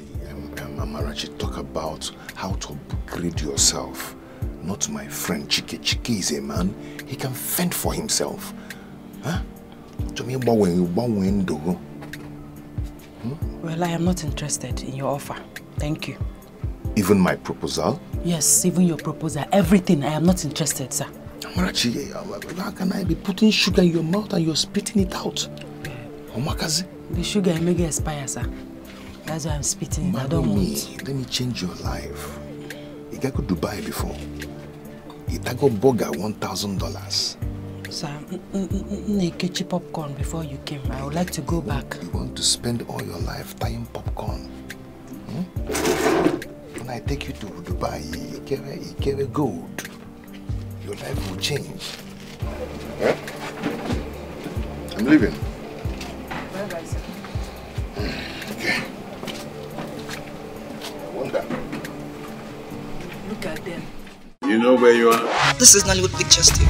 See, um, um, Amarachi, talk about how to upgrade yourself. Not my friend Chike. Chike is a man. He can fend for himself. Huh? Hmm? Well, I am not interested in your offer. Thank you. Even my proposal? Yes, even your proposal. Everything. I am not interested, sir. Amarachi, how can I be putting sugar in your mouth and you're spitting it out? Omakazi? The sugar may get expire, sir. That's why I'm spitting it. I don't me, want. Let me change your life. You got to Dubai before. Itago Boga $1,000. Sir, Nekechi popcorn before you came. I would like to go back. You want to spend all your life tying popcorn? Hmm? When I take you to Dubai, Ikere, Ikere gold, your life will change. Huh? I'm leaving. Bye-bye, sir. Goddamn. You know where you are? This is Nollywood Pictures, TV.